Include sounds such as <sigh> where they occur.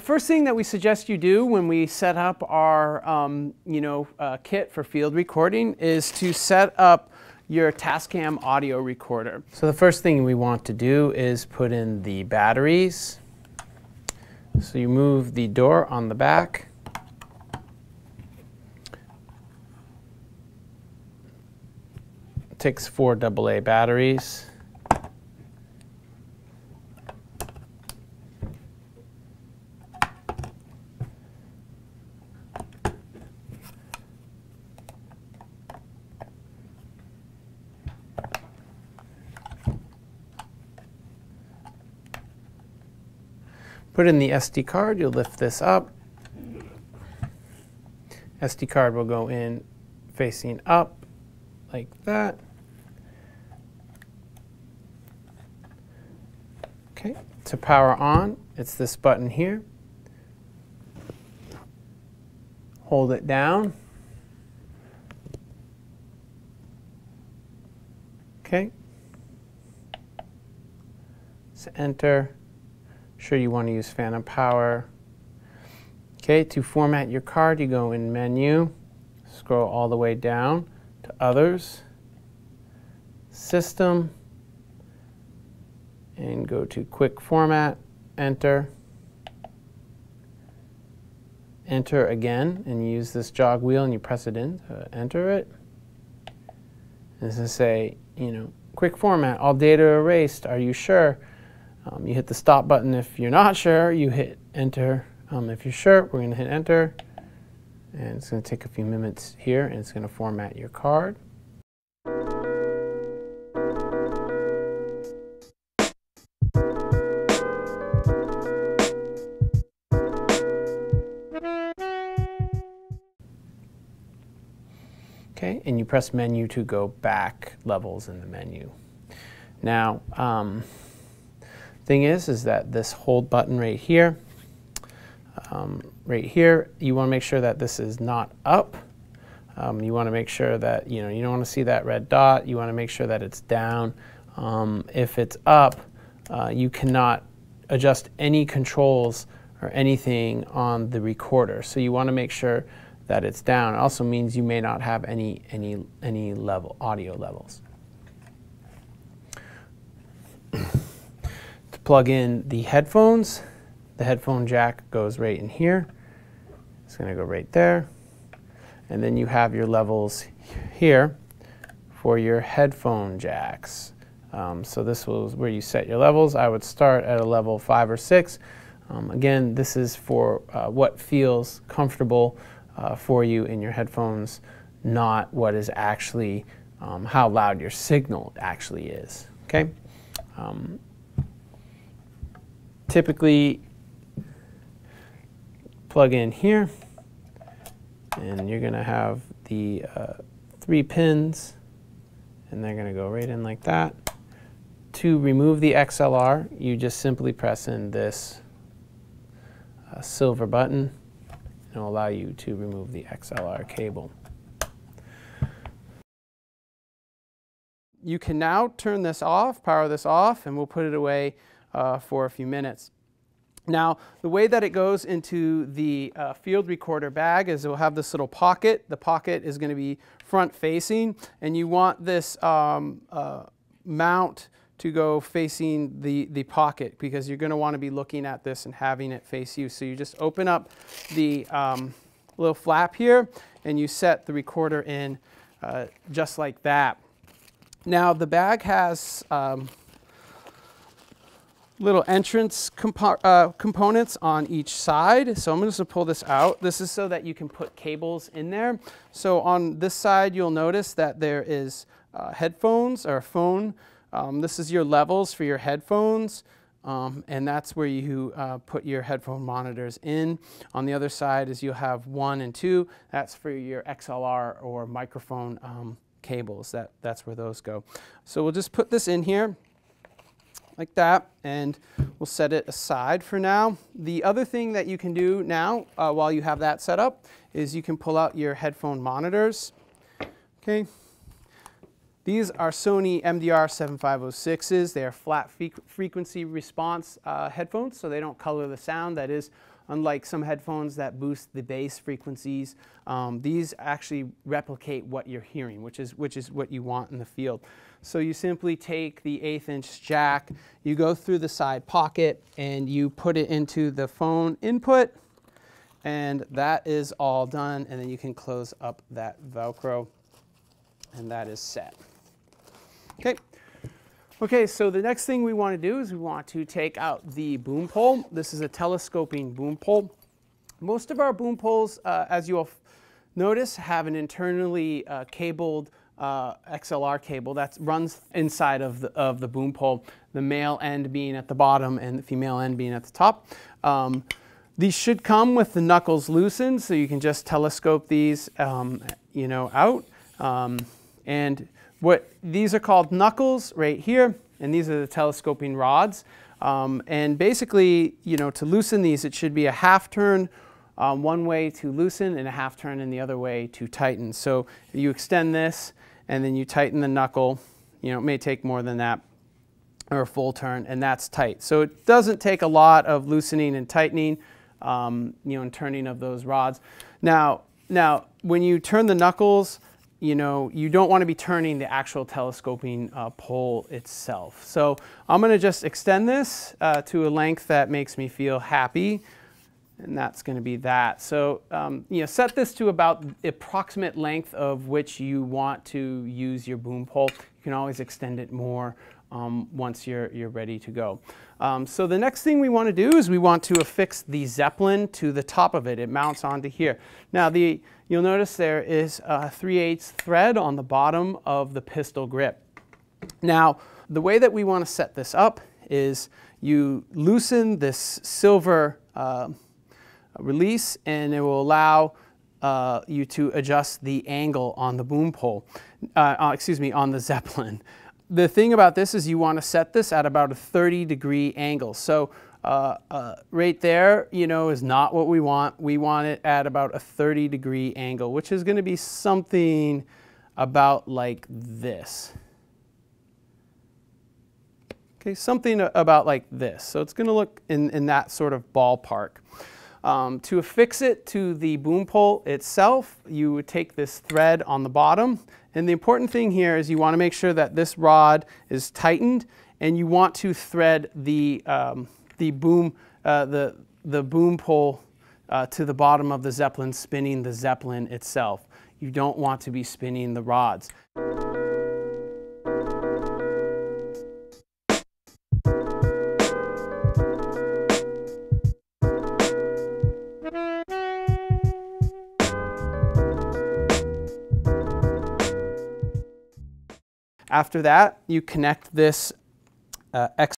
the first thing that we suggest you do when we set up our um, you know, uh, kit for field recording is to set up your Tascam audio recorder. So the first thing we want to do is put in the batteries. So you move the door on the back. Takes four AA batteries. Put in the SD card, you'll lift this up. SD card will go in facing up like that. Okay, to power on, it's this button here. Hold it down. Okay. So enter sure you want to use phantom power. Okay, to format your card, you go in menu, scroll all the way down to others, system, and go to quick format, enter, enter again, and use this jog wheel and you press it in to enter it. This is say, you know, quick format, all data erased, are you sure? Um, you hit the stop button if you're not sure. You hit enter um, if you're sure. We're going to hit enter. And it's going to take a few minutes here, and it's going to format your card. Okay, and you press menu to go back levels in the menu. Now, um, Thing is, is that this hold button right here, um, right here, you want to make sure that this is not up. Um, you want to make sure that, you know, you don't want to see that red dot. You want to make sure that it's down. Um, if it's up, uh, you cannot adjust any controls or anything on the recorder. So you want to make sure that it's down. It also means you may not have any, any, any level, audio levels. Plug in the headphones. The headphone jack goes right in here. It's going to go right there. And then you have your levels here for your headphone jacks. Um, so this was where you set your levels. I would start at a level five or six. Um, again, this is for uh, what feels comfortable uh, for you in your headphones, not what is actually um, how loud your signal actually is. Okay. Typically plug in here and you're going to have the uh, three pins and they're going to go right in like that. To remove the XLR, you just simply press in this uh, silver button and it will allow you to remove the XLR cable. You can now turn this off, power this off, and we'll put it away uh, for a few minutes. Now, the way that it goes into the uh, field recorder bag is it will have this little pocket. The pocket is going to be front facing, and you want this um, uh, mount to go facing the, the pocket because you're going to want to be looking at this and having it face you. So you just open up the um, little flap here and you set the recorder in uh, just like that. Now the bag has um, little entrance compo uh, components on each side. So I'm just gonna pull this out. This is so that you can put cables in there. So on this side, you'll notice that there is uh, headphones or a phone. Um, this is your levels for your headphones. Um, and that's where you uh, put your headphone monitors in. On the other side is you'll have one and two. That's for your XLR or microphone um, cables. That, that's where those go. So we'll just put this in here like that, and we'll set it aside for now. The other thing that you can do now, uh, while you have that set up, is you can pull out your headphone monitors. Okay. These are Sony MDR 7506s. They are flat frequency response uh, headphones, so they don't color the sound. That is unlike some headphones that boost the bass frequencies, um, these actually replicate what you're hearing, which is, which is what you want in the field. So you simply take the eighth inch jack, you go through the side pocket and you put it into the phone input and that is all done and then you can close up that Velcro and that is set. Okay. Okay, so the next thing we want to do is we want to take out the boom pole. This is a telescoping boom pole. Most of our boom poles, uh, as you'll notice, have an internally uh, cabled uh, XLR cable that runs inside of the, of the boom pole, the male end being at the bottom and the female end being at the top. Um, these should come with the knuckles loosened, so you can just telescope these, um, you know, out. Um, and what these are called knuckles right here, and these are the telescoping rods. Um, and basically, you know, to loosen these, it should be a half turn um, one way to loosen and a half turn in the other way to tighten. So you extend this, and then you tighten the knuckle. You know, it may take more than that or a full turn, and that's tight. So it doesn't take a lot of loosening and tightening, um, you know, and turning of those rods. Now, now, when you turn the knuckles, you know, you don't want to be turning the actual telescoping uh, pole itself. So I'm going to just extend this uh, to a length that makes me feel happy and that's going to be that. So um, you know, set this to about the approximate length of which you want to use your boom pole. You can always extend it more um, once you're, you're ready to go. Um, so the next thing we want to do is we want to affix the Zeppelin to the top of it. It mounts onto here. Now the, you'll notice there is a 3 8 thread on the bottom of the pistol grip. Now the way that we want to set this up is you loosen this silver uh, release and it will allow uh, you to adjust the angle on the boom pole, uh, uh, excuse me, on the <laughs> Zeppelin. The thing about this is you want to set this at about a 30 degree angle. So uh, uh, right there, you know, is not what we want. We want it at about a 30 degree angle, which is going to be something about like this. Okay, something about like this. So it's going to look in, in that sort of ballpark. Um, to affix it to the boom pole itself, you would take this thread on the bottom. And the important thing here is you want to make sure that this rod is tightened and you want to thread the, um, the, boom, uh, the, the boom pole uh, to the bottom of the Zeppelin, spinning the Zeppelin itself. You don't want to be spinning the rods. After that, you connect this uh,